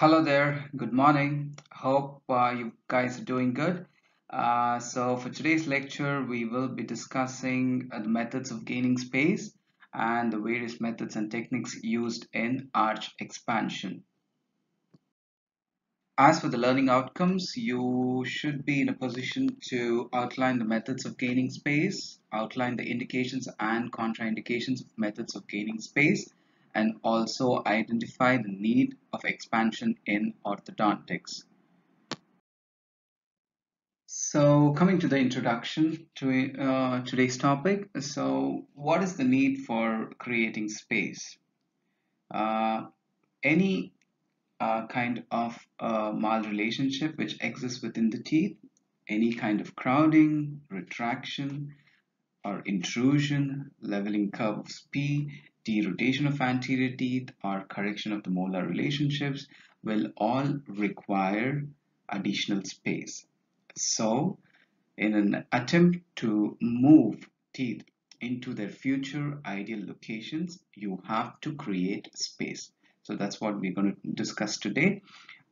Hello there, good morning. Hope uh, you guys are doing good. Uh, so, for today's lecture, we will be discussing uh, the methods of gaining space and the various methods and techniques used in arch expansion. As for the learning outcomes, you should be in a position to outline the methods of gaining space, outline the indications and contraindications of methods of gaining space, and also identify the need of expansion in orthodontics. So coming to the introduction to uh, today's topic, so what is the need for creating space? Uh, any uh, kind of uh, mal relationship which exists within the teeth, any kind of crowding, retraction, or intrusion, leveling curve of Spee, derotation of anterior teeth or correction of the molar relationships will all require additional space. So in an attempt to move teeth into their future ideal locations, you have to create space. So that's what we're going to discuss today.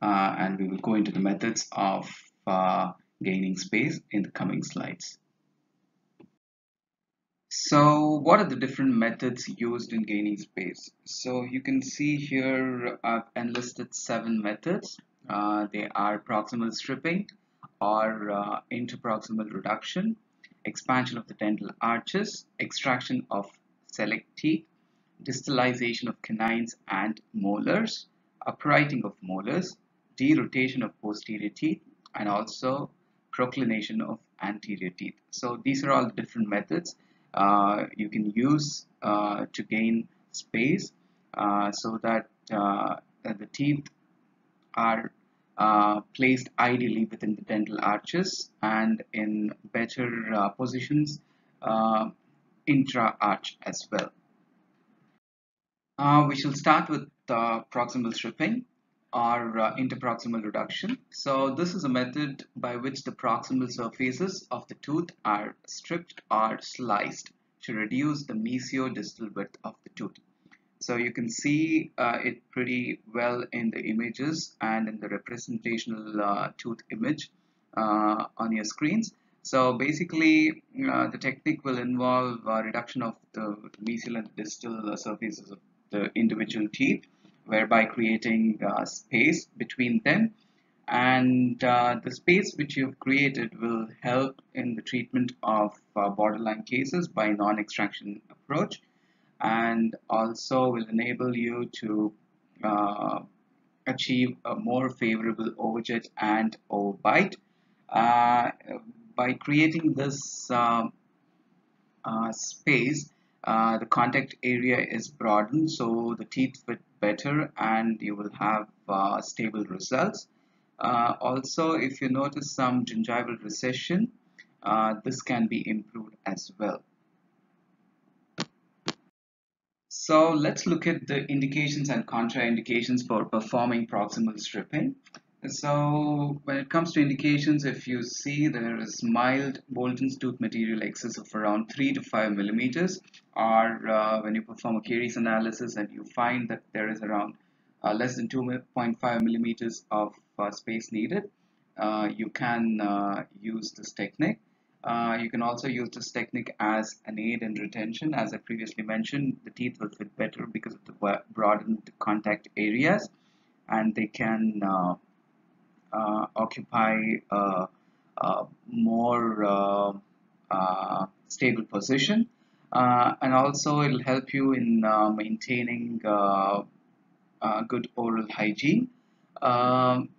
Uh, and we will go into the methods of uh, gaining space in the coming slides. So what are the different methods used in gaining space? So you can see here I've enlisted seven methods. Uh, they are proximal stripping or uh, interproximal reduction, expansion of the dental arches, extraction of select teeth, distalization of canines and molars, uprighting of molars, derotation of posterior teeth, and also proclination of anterior teeth. So these are all the different methods uh, you can use uh, to gain space uh, so that the teeth are uh, placed ideally within the dental arches and in better uh, positions uh, intra-arch as well. we shall start with proximal stripping or uh, interproximal reduction. So this is a method by which the proximal surfaces of the tooth are stripped or sliced to reduce the mesiodistal width of the tooth. So you can see uh, it pretty well in the images and in the representational uh, tooth image uh, on your screens. So basically uh, the technique will involve reduction of the mesial and distal surfaces of the individual teeth whereby creating uh, space between them. And uh, the space which you've created will help in the treatment of uh, borderline cases by non-extraction approach and also will enable you to uh, achieve a more favorable overjet and overbite. Uh, by creating this um, uh, space uh, the contact area is broadened so the teeth fit better and you will have uh, stable results. Uh, also, if you notice some gingival recession, uh, this can be improved as well. So let's look at the indications and contraindications for performing proximal stripping. So when it comes to indications, if you see there is mild Bolton's tooth material excess of around 3 to 5 millimeters, or uh, when you perform a Carey's analysis and you find that there is around uh, less than 2.5 millimeters of uh, space needed, uh, you can uh, use this technique. Uh, you can also use this technique as an aid in retention. As I previously mentioned, the teeth will fit better because of the broadened contact areas and they can occupy a, a more uh, uh, stable position. And also it will help you in maintaining good oral hygiene. Um,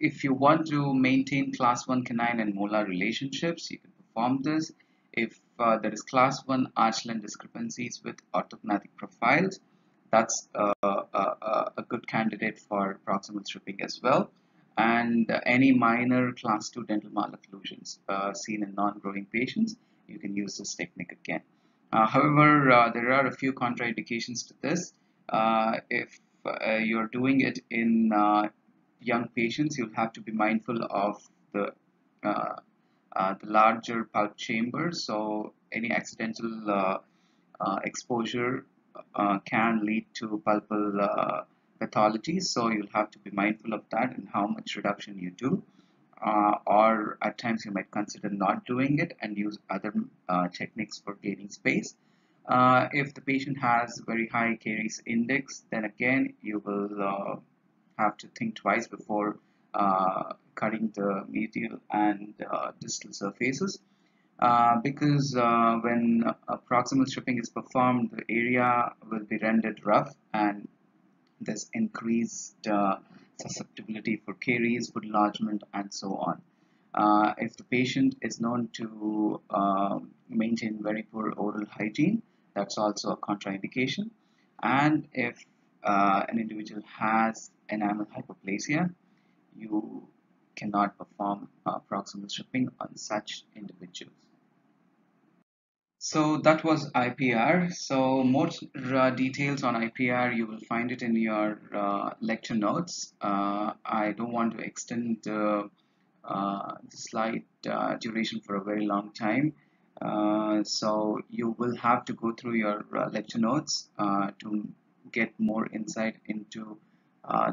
if you want to maintain class 1 canine and molar relationships you can perform this. If uh, there is class 1 arch length discrepancies with orthognathic profiles that's uh, a, a, good candidate for proximal stripping as well and any minor class 2 dental malocclusions uh, seen in non-growing patients, you can use this technique again. Uh, however, uh, there are a few contraindications to this. Uh, if uh, you're doing it in uh, young patients, you'll have to be mindful of the the larger pulp chamber. So any accidental exposure can lead to pulpal pathology so you'll have to be mindful of that and how much reduction you do. Uh, or at times you might consider not doing it and use other uh, techniques for gaining space. Uh, if the patient has very high caries index then again you will uh, have to think twice before uh, cutting the mesial and uh, distal surfaces. Uh, because uh, when proximal stripping is performed, the area will be rendered rough and there's increased uh, susceptibility for caries, foot enlargement, and so on. Uh, if the patient is known to um, maintain very poor oral hygiene, that's also a contraindication. And if uh, an individual has enamel hyperplasia, you cannot perform proximal stripping on such individuals. So that was IPR. So more uh, details on IPR, you will find it in your uh, lecture notes. Uh, I don't want to extend the, uh, the slide uh, duration for a very long time. Uh, so you will have to go through your lecture notes to get more insight into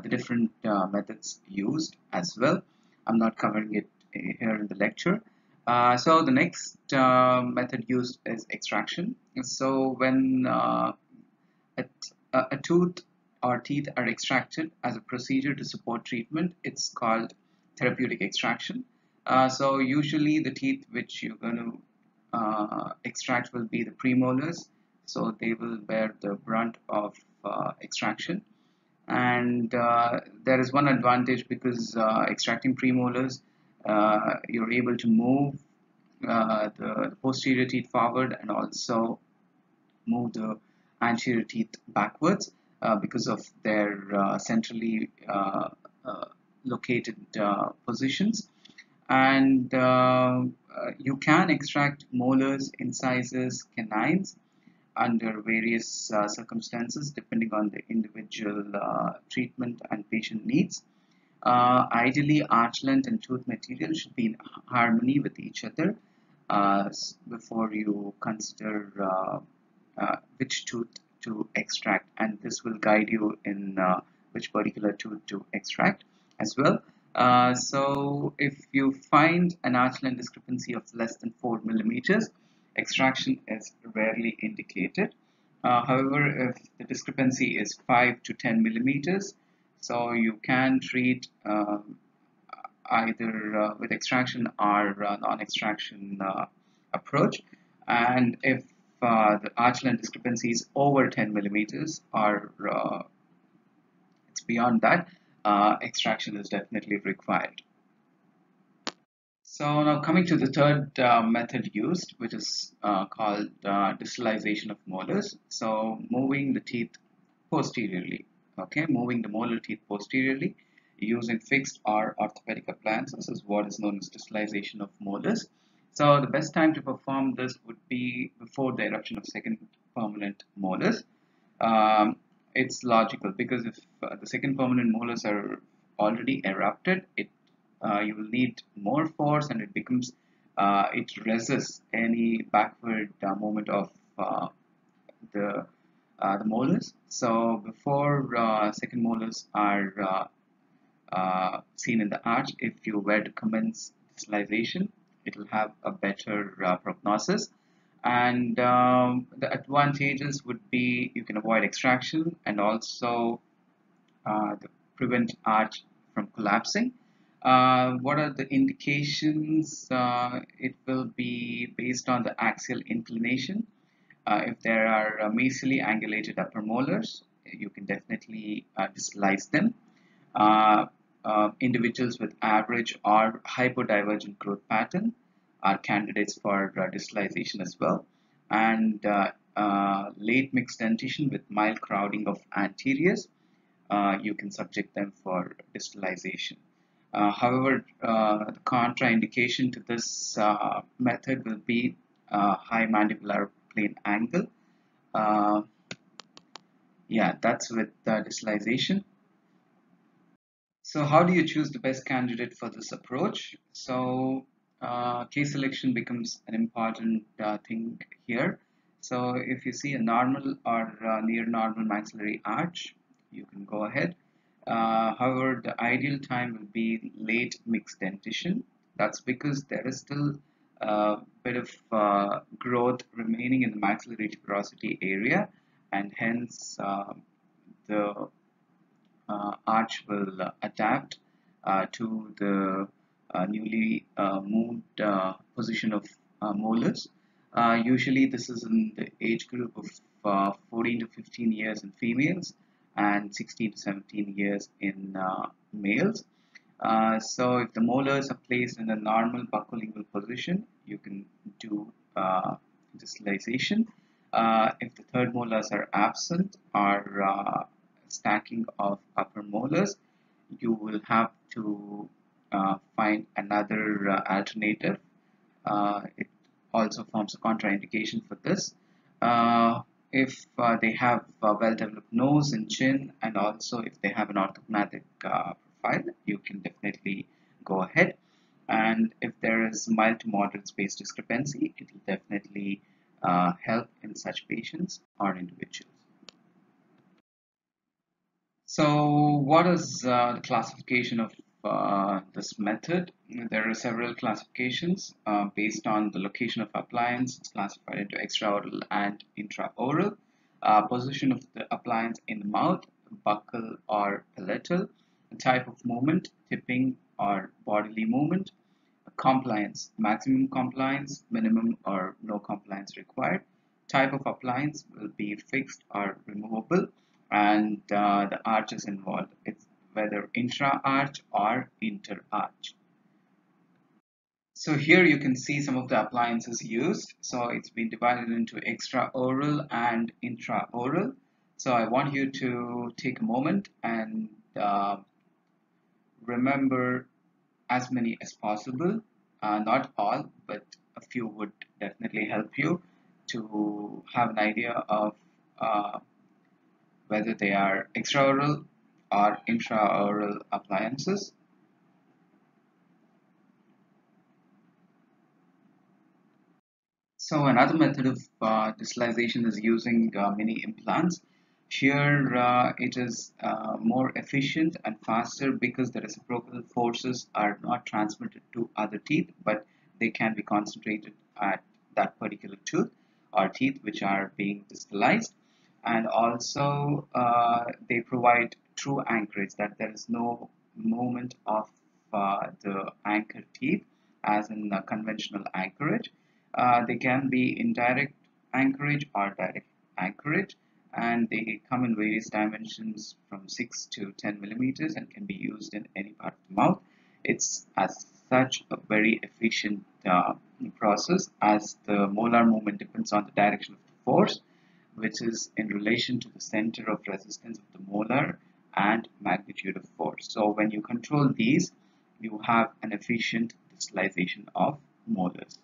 the different methods used as well. I'm not covering it here in the lecture. Uh, so the next uh, method used is extraction. So when uh, a, a, tooth or teeth are extracted as a procedure to support treatment, it's called therapeutic extraction. Uh, so usually the teeth which you're going to uh, extract will be the premolars. So they will bear the brunt of extraction. And there is one advantage because extracting premolars uh, you're able to move uh, the posterior teeth forward and also move the anterior teeth backwards uh, because of their uh, centrally uh, uh, located positions. And you can extract molars incisors canines under various circumstances depending on the individual treatment and patient needs uh, ideally, arch length and tooth material should be in harmony with each other uh, before you consider uh, uh, which tooth to extract and this will guide you in uh, which particular tooth to extract as well. Uh, so if you find an arch length discrepancy of less than 4 millimeters, extraction is rarely indicated. however, if the discrepancy is 5 to 10 millimeters, so you can treat uh, either uh, with extraction or uh, non-extraction uh, approach. And if the arch length discrepancy is over 10 millimeters or it's beyond that, extraction is definitely required. So now coming to the third uh, method used, which is uh, called uh, distalization of molars. So moving the teeth posteriorly okay moving the molar teeth posteriorly using fixed or orthopedic appliances is what is known as distalization of molars. So the best time to perform this would be before the eruption of second permanent molars. Um, it's logical because if uh, the second permanent molars are already erupted it uh, you will need more force and it becomes uh, it resists any backward uh, movement of uh, the the molars. So before uh, second molars are uh, uh, seen in the arch, if you were to commence distalization, it will have a better uh, prognosis. And um, the advantages would be you can avoid extraction and also prevent arch from collapsing. Uh, what are the indications? Uh, it will be based on the axial inclination. Uh, if there are uh, mesially angulated upper molars, you can definitely uh, them. individuals with average or hypodivergent growth pattern are candidates for distalization as well. And late mixed dentition with mild crowding of anteriors, you can subject them for distalization. Uh, however, uh, the contraindication to this uh, method will be high mandibular plane angle. Uh, yeah that's with the distalization so how do you choose the best candidate for this approach? So uh, case selection becomes an important uh, thing here. So if you see a normal or uh, near normal maxillary arch you can go ahead. Uh, however the ideal time will be late mixed dentition. That's because there is still a bit of uh, growth remaining in the maxillary tuberosity area and hence uh, the uh, arch will adapt uh, to the uh, newly moved position of molars. usually this is in the age group of 14 to 15 years in females and 16 to 17 years in males. Uh, so if the molars are placed in a normal buccolingual position, you can do uh, distalization. Uh, if the third molars are absent or uh, stacking of upper molars, you will have to uh, find another uh, alternative. it also forms a contraindication for this. if they have a well-developed nose and chin and also if they have an orthognathic profile, you can definitely go ahead and if there is mild to moderate space discrepancy it will definitely uh, help in such patients or individuals. So what is uh, the classification of uh, this method? There are several classifications uh, based on the location of appliance. It's classified into extraoral and intraoral. Uh, position of the appliance in the mouth, buccal or palatal, type of movement, tipping or bodily movement, compliance, maximum compliance, minimum or no compliance required. Type of appliance will be fixed or removable and uh, the arches involved. It's whether intra-arch or inter-arch. So here you can see some of the appliances used. So it's been divided into extraoral and intraoral. So I want you to take a moment and uh, remember as many as possible uh, not all but a few would definitely help you to have an idea of uh, whether they are extraoral or intraoral appliances So another method of uh, distalization is using uh, mini implants. Here uh, it is uh, more efficient and faster because the reciprocal forces are not transmitted to other teeth but they can be concentrated at that particular tooth or teeth which are being distalized and also uh, they provide true anchorage that there is no movement of uh, the anchor teeth as in the conventional anchorage. Uh, they can be indirect anchorage or direct anchorage and they come in various dimensions from 6 to 10 millimeters and can be used in any part of the mouth. It's as such a very efficient uh, process as the molar movement depends on the direction of the force which is in relation to the center of resistance of the molar and magnitude of force. So when you control these you have an efficient distalization of molars.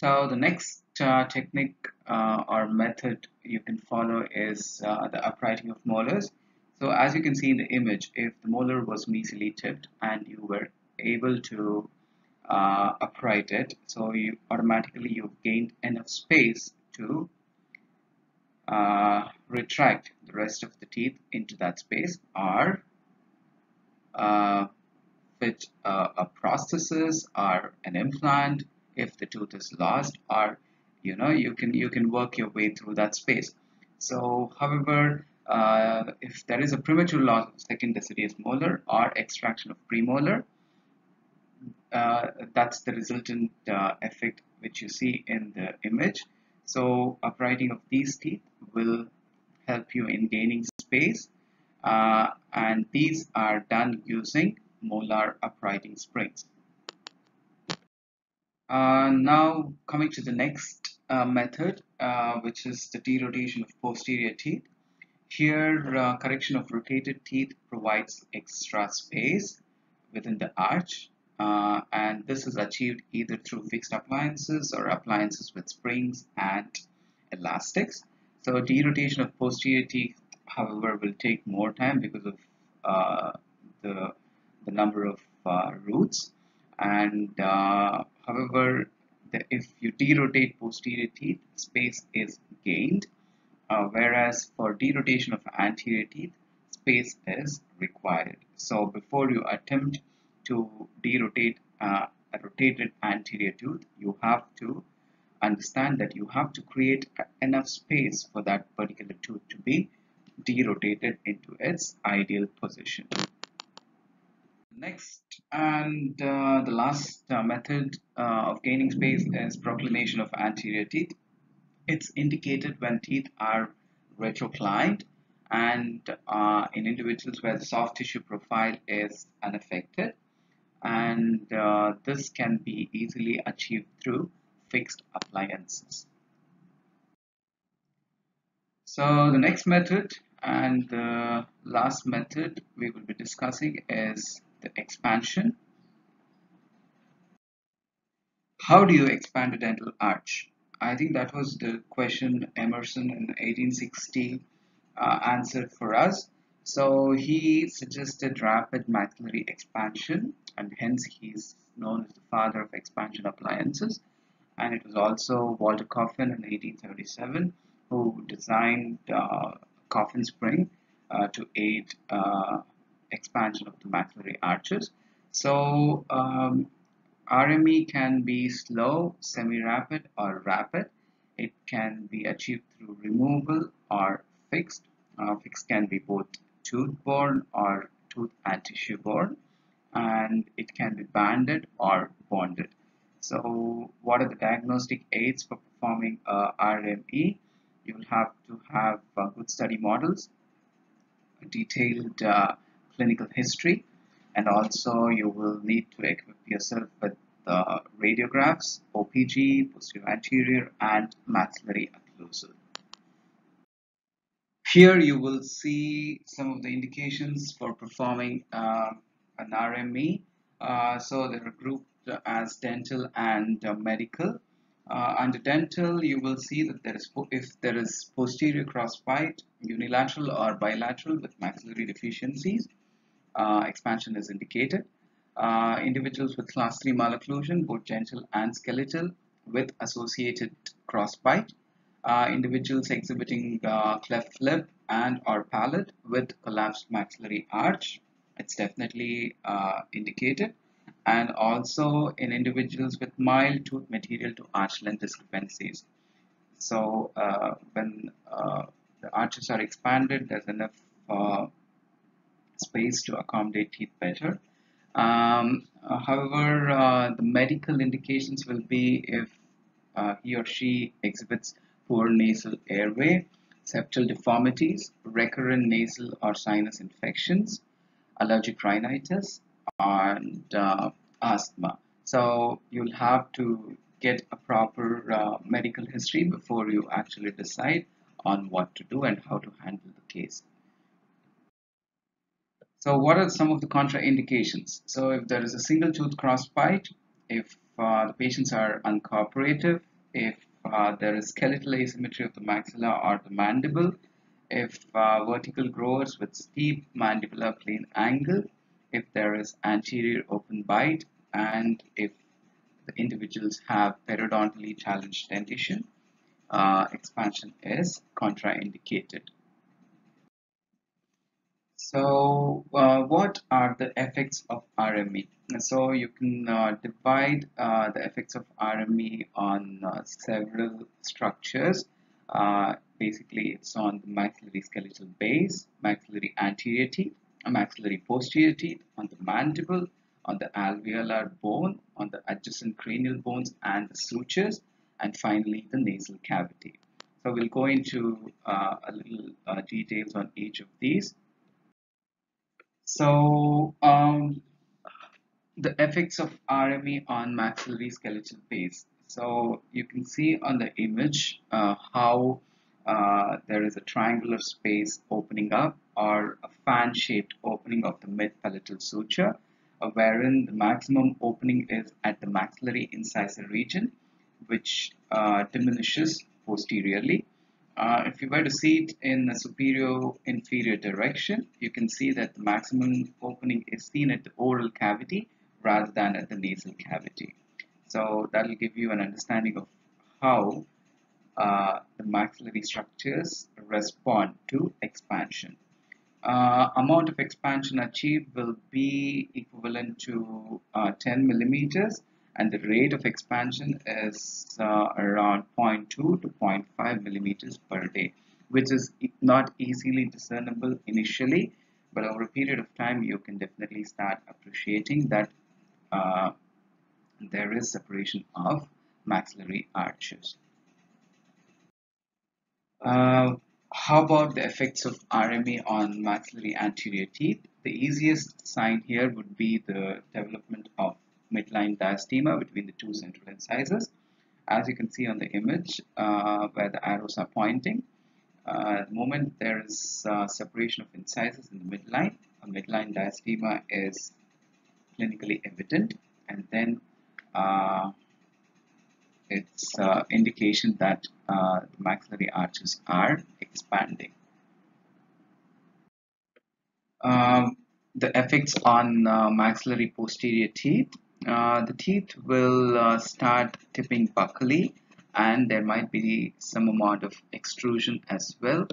So the next uh, technique uh, or method you can follow is uh, the uprighting of molars. So as you can see in the image, if the molar was mesially tipped and you were able to uh, upright it, so you automatically you've gained enough space to uh, retract the rest of the teeth into that space or uh, fit a prosthesis or an implant if the tooth is lost or you know you can you can work your way through that space. So however uh, if there is a premature loss of second deciduous molar or extraction of premolar uh, that's the resultant uh, effect which you see in the image. So uprighting of these teeth will help you in gaining space uh, and these are done using molar uprighting springs. Uh, now coming to the next uh, method, uh, which is the derotation of posterior teeth. Here, uh, correction of rotated teeth provides extra space within the arch, uh, and this is achieved either through fixed appliances or appliances with springs and elastics. So derotation of posterior teeth, however, will take more time because of uh, the, the number of roots and However, the, if you derotate posterior teeth, space is gained uh, whereas for derotation of anterior teeth, space is required. So before you attempt to derotate uh, a rotated anterior tooth, you have to understand that you have to create enough space for that particular tooth to be derotated into its ideal position. Next and uh, the last uh, method uh, of gaining space is proclination of anterior teeth. It's indicated when teeth are retroclined and uh, in individuals where the soft tissue profile is unaffected and uh, this can be easily achieved through fixed appliances. So the next method and the last method we will be discussing is the expansion. How do you expand a dental arch? I think that was the question Emerson in 1860 uh, answered for us. So he suggested rapid maxillary expansion and hence he's known as the father of expansion appliances. And it was also Walter Coffin in 1877 who designed uh, Coffin spring uh, to aid uh, expansion of the maxillary arches. So um, RME can be slow, semi-rapid or rapid. It can be achieved through removal or fixed. Uh, fixed can be both tooth-borne or tooth and tissue-borne and it can be banded or bonded. So what are the diagnostic aids for performing RME? You'll have to have uh, good study models, detailed uh, clinical history, and also you will need to equip yourself with the radiographs, OPG, posterior anterior, and maxillary occlusal. Here you will see some of the indications for performing uh, an RME. Uh, so they are grouped as dental and uh, medical. Under dental, you will see that there is if there is posterior crossbite, unilateral or bilateral with maxillary deficiencies, expansion is indicated. Uh, individuals with class 3 malocclusion, both genital and skeletal, with associated crossbite. Uh, individuals exhibiting uh, cleft lip and or palate with collapsed maxillary arch, it's definitely uh, indicated. And also in individuals with mild tooth material to arch length discrepancies. So uh, when uh, the arches are expanded, there's enough space to accommodate teeth better. Um, uh, however, uh, the medical indications will be if uh, he or she exhibits poor nasal airway, septal deformities, recurrent nasal or sinus infections, allergic rhinitis, and uh, asthma. So you'll have to get a proper uh, medical history before you actually decide on what to do and how to handle the case. So what are some of the contraindications? So if there is a single tooth crossbite, if uh, the patients are uncooperative, if uh, there is skeletal asymmetry of the maxilla or the mandible, if uh, vertical growers with steep mandibular plane angle, if there is anterior open bite, and if the individuals have periodontally challenged dentition, uh, expansion is contraindicated. So uh, what are the effects of RME? So you can uh, divide uh, the effects of RME on uh, several structures. Uh, basically, it's on the maxillary skeletal base, maxillary anterior teeth, maxillary posterior teeth, on the mandible, on the alveolar bone, on the adjacent cranial bones and the sutures, and finally the nasal cavity. So we'll go into uh, a little details on each of these. So um, the effects of RME on maxillary skeletal base. So you can see on the image uh, how uh, there is a triangular space opening up or a fan-shaped opening of the mid-palatal suture uh, wherein the maximum opening is at the maxillary incisor region which uh, diminishes posteriorly uh, if you were to see it in the superior inferior direction, you can see that the maximum opening is seen at the oral cavity rather than at the nasal cavity. So that will give you an understanding of how uh, the maxillary structures respond to expansion. Uh, amount of expansion achieved will be equivalent to uh, 10 millimeters and the rate of expansion is uh, around 0.2 to 0.5 millimeters per day which is not easily discernible initially but over a period of time you can definitely start appreciating that uh, there is separation of maxillary arches. Uh, how about the effects of RME on maxillary anterior teeth? The easiest sign here would be the development of midline diastema between the two central incisors. As you can see on the image uh, where the arrows are pointing, uh, the moment there is uh, separation of incisors in the midline, a midline diastema is clinically evident and then uh, it's uh, indication that uh, maxillary arches are expanding. Um, the effects on uh, maxillary posterior teeth. Uh, the teeth will uh, start tipping buccally and there might be some amount of extrusion as well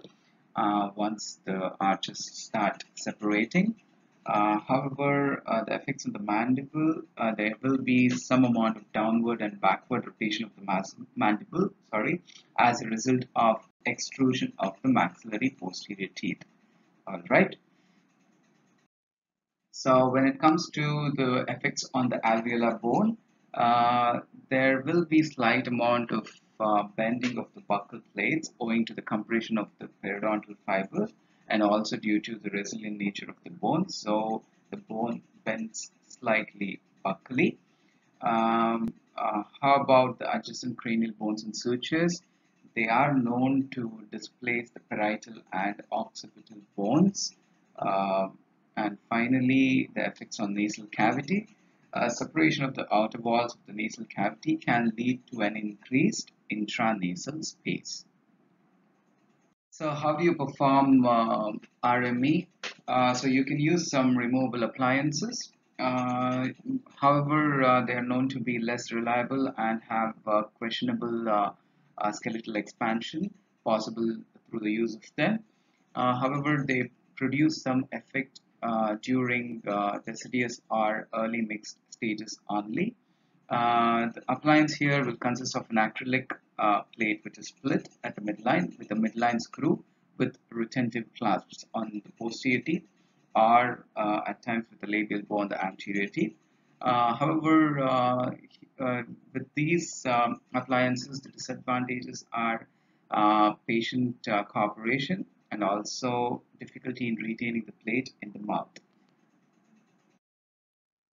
uh, once the arches start separating. Uh, however, uh, the effects on the mandible, uh, there will be some amount of downward and backward rotation of the mandible, sorry, as a result of extrusion of the maxillary posterior teeth. All right. So when it comes to the effects on the alveolar bone, uh, there will be slight amount of uh, bending of the buccal plates owing to the compression of the periodontal fiber and also due to the resilient nature of the bone. So the bone bends slightly buccally. Um, uh, how about the adjacent cranial bones and sutures? They are known to displace the parietal and occipital bones. And finally, the effects on nasal cavity. Uh, separation of the outer walls of the nasal cavity can lead to an increased intranasal space. So how do you perform uh, RME? Uh, so you can use some removable appliances. Uh, however, uh, they are known to be less reliable and have questionable uh, skeletal expansion possible through the use of them. however, they produce some effect during deciduous or early mixed stages only. the appliance here will consist of an acrylic uh, plate which is split at the midline with a midline screw with retentive clasps on the posterior teeth or uh, at times with the labial bow on the anterior teeth. Uh, however, uh, uh, with these um, appliances, the disadvantages are uh, patient cooperation and also difficulty in retaining the plate in the mouth.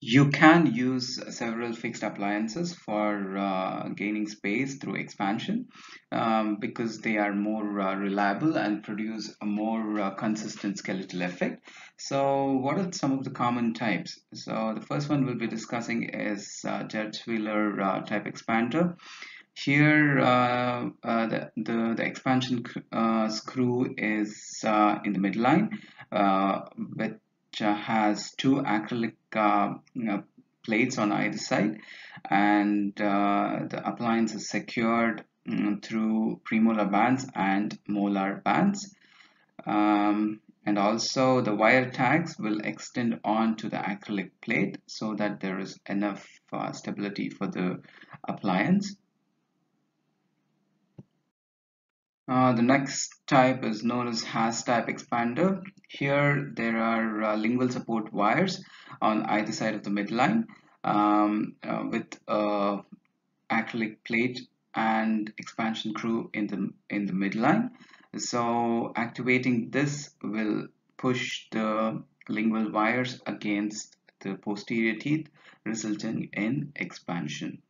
You can use several fixed appliances for uh, gaining space through expansion um, because they are more uh, reliable and produce a more uh, consistent skeletal effect. So what are some of the common types? So the first one we'll be discussing is uh, Wheeler uh, type expander. Here uh, uh, the, the, the, expansion screw is in the midline with has two acrylic uh, plates on either side. And uh, the appliance is secured um, through premolar bands and molar bands. Um, and also the wire tags will extend onto the acrylic plate so that there is enough uh, stability for the appliance Uh, the next type is known as Haas type expander. Here there are uh, lingual support wires on either side of the midline um, uh, with a acrylic plate and expansion screw in the in the midline. So activating this will push the lingual wires against the posterior teeth resulting in expansion.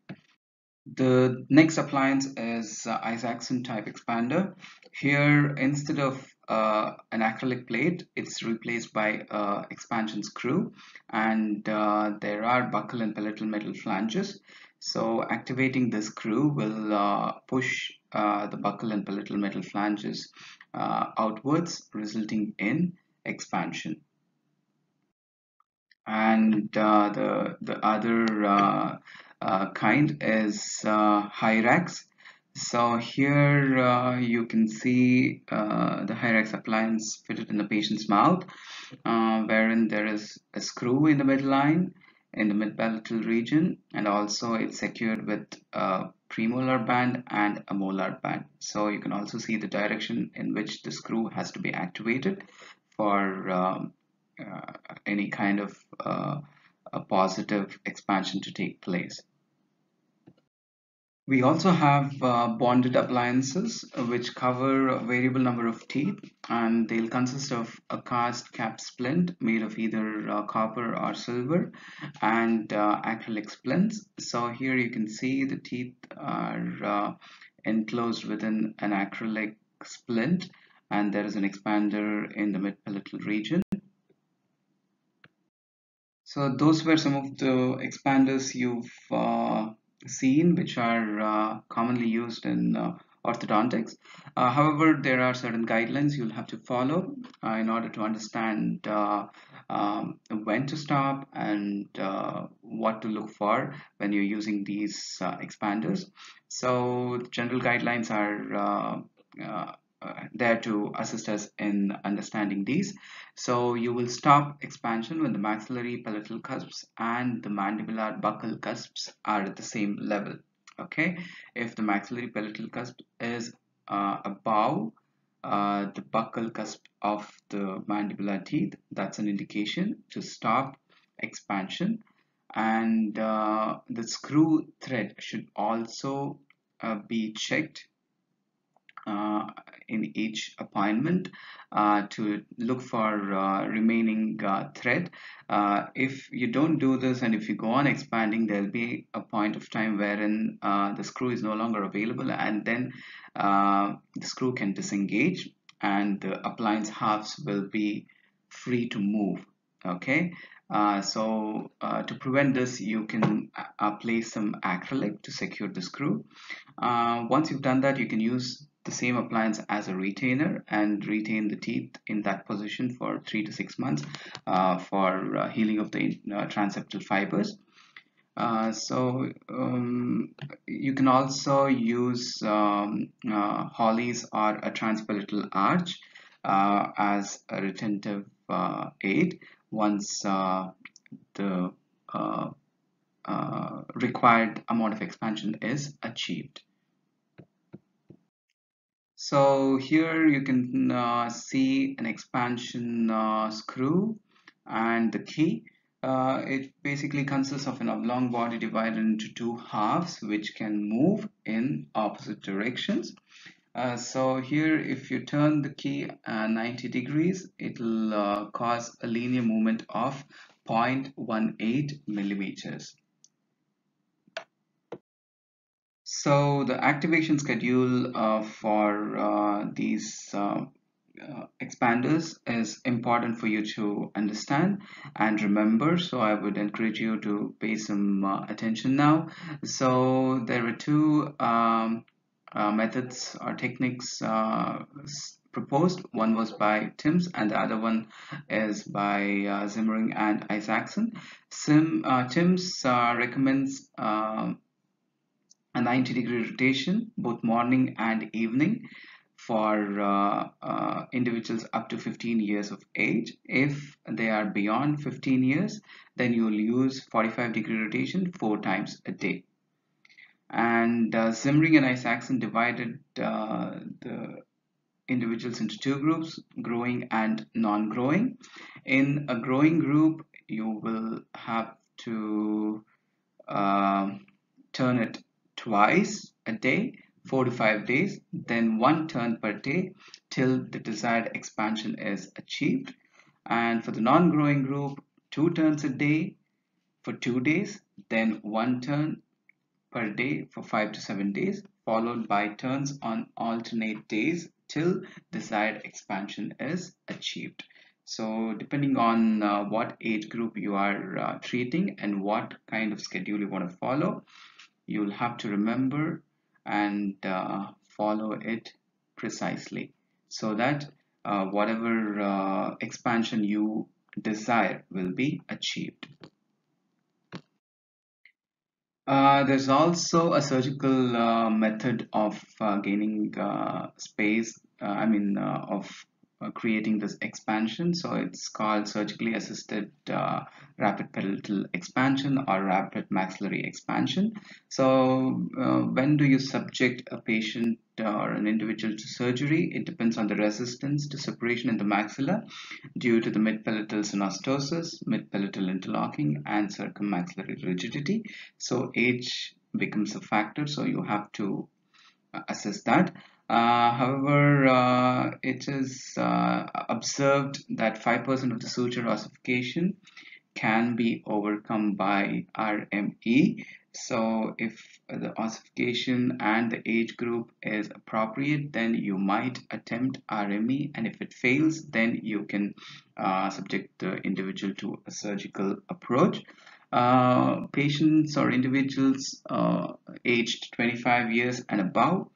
The next appliance is uh, Isaacson type expander. Here, instead of uh, an acrylic plate, it's replaced by uh, expansion screw and uh, there are buccal and palatal metal flanges. So activating this screw will uh, push uh, the buccal and palatal metal flanges outwards, resulting in expansion and the the other uh, uh, kind is uh, Hyrax. So here uh, you can see uh, the Hyrax appliance fitted in the patient's mouth, uh, wherein there is a screw in the midline in the mid-palatal region, and also it's secured with a premolar band and a molar band. So you can also see the direction in which the screw has to be activated for um, uh, any kind of uh, a positive expansion to take place. We also have uh, bonded appliances uh, which cover a variable number of teeth and they'll consist of a cast cap splint made of either uh, copper or silver and uh, acrylic splints. So here you can see the teeth are uh, enclosed within an acrylic splint and there is an expander in the mid-palatal region. So those were some of the expanders you've uh, seen which are uh, commonly used in uh, orthodontics. Uh, however, there are certain guidelines you'll have to follow uh, in order to understand uh, um, when to stop and uh, what to look for when you're using these expanders. So general guidelines are uh, there to assist us in understanding these. So you will stop expansion when the maxillary palatal cusps and the mandibular buccal cusps are at the same level. Okay, if the maxillary palatal cusp is uh, above uh, the buccal cusp of the mandibular teeth, that's an indication to stop expansion. And uh, the screw thread should also uh, be checked in each appointment uh, to look for uh, remaining thread. if you don't do this and if you go on expanding, there'll be a point of time wherein the screw is no longer available and then the screw can disengage and the appliance halves will be free to move okay uh, so uh, to prevent this you can uh, place some acrylic to secure the screw once you've done that you can use the same appliance as a retainer and retain the teeth in that position for three to six months uh, for uh, healing of the uh, transeptal fibers. Uh, so um, you can also use um, uh, Hawley's or a transpalatal arch as a retentive aid once the required amount of expansion is achieved. So here you can uh, see an expansion uh, screw and the key. Uh, it basically consists of an oblong body divided into two halves which can move in opposite directions. Uh, so here if you turn the key uh, 90 degrees it will uh, cause a linear movement of 0.18 millimeters. So the activation schedule uh, for uh, these uh, uh, expanders is important for you to understand and remember. So I would encourage you to pay some uh, attention now. So there are two um, uh, methods or techniques proposed. One was by Timms and the other one is by Zimring and Isaacson Sim, Timms recommends um, 90 degree rotation both morning and evening for uh, uh, individuals up to 15 years of age. If they are beyond 15 years, then you will use 45 degree rotation four times a day. And uh, Zimring and Isaacson divided uh, the individuals into two groups, growing and non-growing. In a growing group, you will have to uh, turn it twice a day, four to five days, then one turn per day till the desired expansion is achieved. And for the non-growing group, two turns a day for two days, then one turn per day for five to seven days, followed by turns on alternate days till desired expansion is achieved. So depending on uh, what age group you are uh, treating and what kind of schedule you want to follow, you'll have to remember and uh, follow it precisely so that uh, whatever uh, expansion you desire will be achieved. Uh, there's also a surgical uh, method of uh, gaining space, I mean, of creating this expansion. So it's called surgically assisted uh, rapid palatal expansion or rapid maxillary expansion. So uh, when do you subject a patient or an individual to surgery? It depends on the resistance to separation in the maxilla due to the mid-palatal synostosis, mid-palatal interlocking, and circummaxillary rigidity. So age becomes a factor, so you have to uh, assess that. Uh, however, uh, it is uh, observed that 5% of the suture ossification can be overcome by RME. So if the ossification and the age group is appropriate, then you might attempt RME and if it fails, then you can uh, subject the individual to a surgical approach. Uh, patients or individuals uh, aged 25 years and above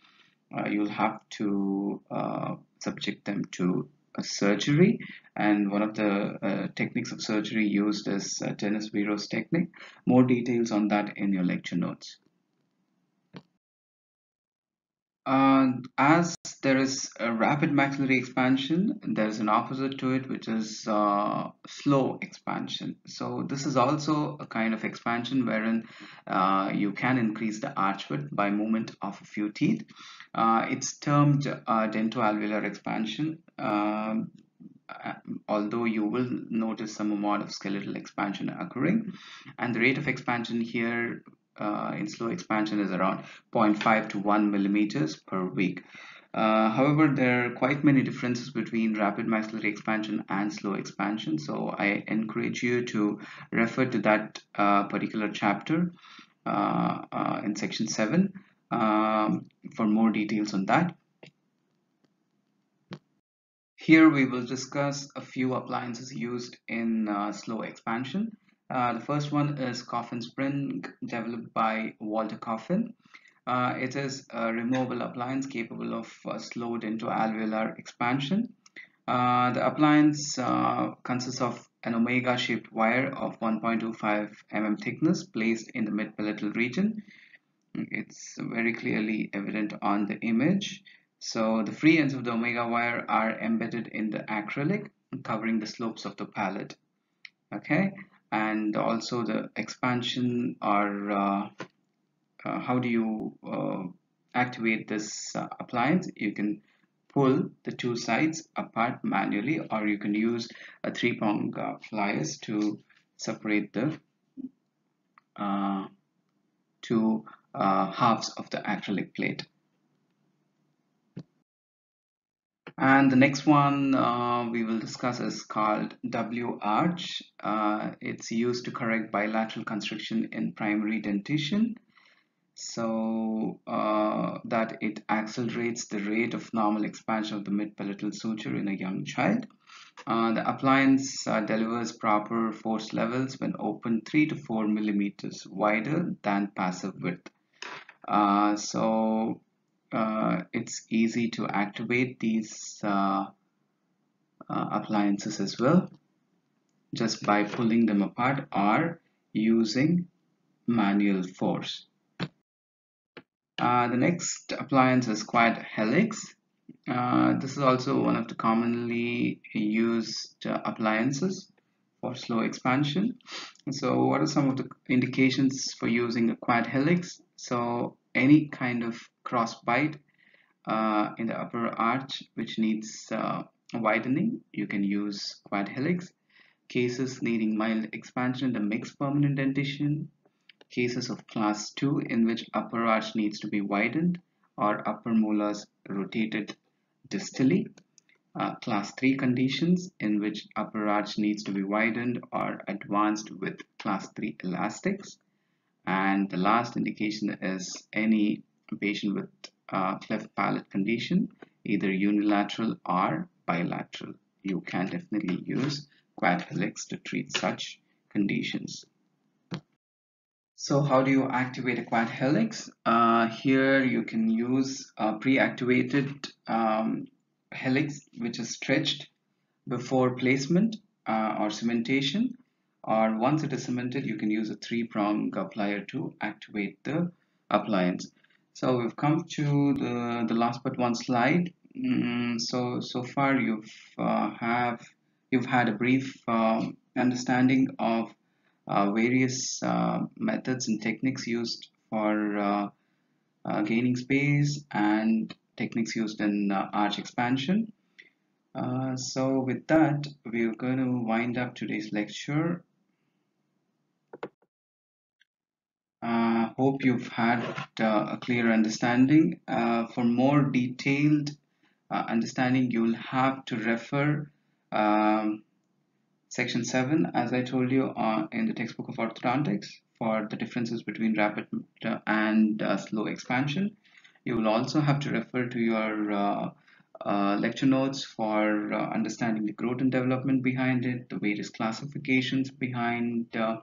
uh, you'll have to uh, subject them to a surgery and one of the uh, techniques of surgery used is Dennis Viro's technique. More details on that in your lecture notes. Uh, as there is a rapid maxillary expansion, there is an opposite to it, which is uh, slow expansion. So this is also a kind of expansion wherein uh, you can increase the arch width by movement of a few teeth. Uh, it's termed uh, dentoalveolar expansion. Um, uh, although you will notice some amount of skeletal expansion occurring and the rate of expansion here uh, in slow expansion is around 0.5 to 1 millimeters per week. Uh, however, there are quite many differences between rapid maxillary expansion and slow expansion. So I encourage you to refer to that uh, particular chapter uh, uh, in section 7 um, for more details on that. Here we will discuss a few appliances used in uh, slow expansion. Uh, the first one is Coffin Spring developed by Walter Coffin. Uh, it is a removable appliance capable of uh, slow dentoalveolar expansion. Uh, the appliance uh, consists of an omega shaped wire of 1.25 mm thickness placed in the mid-palatal region. It's very clearly evident on the image. So the free ends of the omega wire are embedded in the acrylic covering the slopes of the palate. Okay, and also the expansion or uh, uh, how do you uh, activate this uh, appliance? You can pull the two sides apart manually or you can use a three prong uh, pliers to separate the uh, two uh, halves of the acrylic plate and the next one uh, we will discuss is called W arch. Uh, it's used to correct bilateral constriction in primary dentition so uh, that it accelerates the rate of normal expansion of the mid-palatal suture in a young child. Uh, the appliance uh, delivers proper force levels when open 3 to 4 millimeters wider than passive width. Uh, so uh, it's easy to activate these uh, appliances as well just by pulling them apart or using manual force. Uh, the next appliance is Quad Helix. Uh, this is also one of the commonly used uh, appliances for slow expansion. So what are some of the indications for using a Quad Helix? So any kind of cross bite uh, in the upper arch which needs uh, widening, you can use quad Helix. Cases needing mild expansion the mixed permanent dentition, cases of class 2 in which upper arch needs to be widened or upper molars rotated distally. Uh, class 3 conditions in which upper arch needs to be widened or advanced with class 3 elastics. And the last indication is any patient with uh, cleft palate condition, either unilateral or bilateral. You can definitely use Quad Helix to treat such conditions. So how do you activate a quad helix? Uh, here you can use a pre-activated um, helix which is stretched before placement uh, or cementation or once it is cemented you can use a three prong plier to activate the appliance so we've come to the the last but one slide. Mm, so so far you've uh, have you've had a brief um, understanding of uh, various uh, methods and techniques used for uh, uh, gaining space and techniques used in uh, arch expansion. So with that we're going to wind up today's lecture Uh, hope you've had uh, a clear understanding. Uh, for more detailed uh, understanding, you'll have to refer um, section 7, as I told you uh, in the textbook of orthodontics for the differences between rapid and uh, slow expansion. You will also have to refer to your uh, lecture notes for uh, understanding the growth and development behind it, the various classifications behind uh,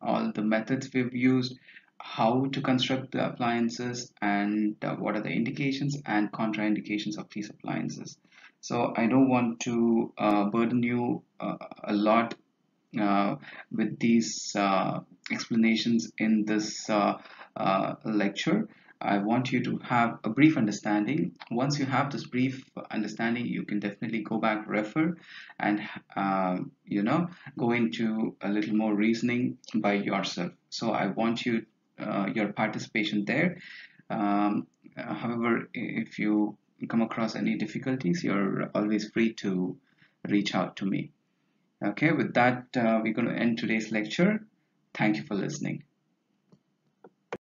all the methods we've used, how to construct the appliances and uh, what are the indications and contraindications of these appliances. So I don't want to uh, burden you uh, a lot uh, with these uh, explanations in this uh, lecture. I want you to have a brief understanding. Once you have this brief understanding, you can definitely go back, refer, and um, you know go into a little more reasoning by yourself. So I want you uh, your participation there. Um, however, if you come across any difficulties, you're always free to reach out to me. Okay, with that, uh, we're going to end today's lecture. Thank you for listening.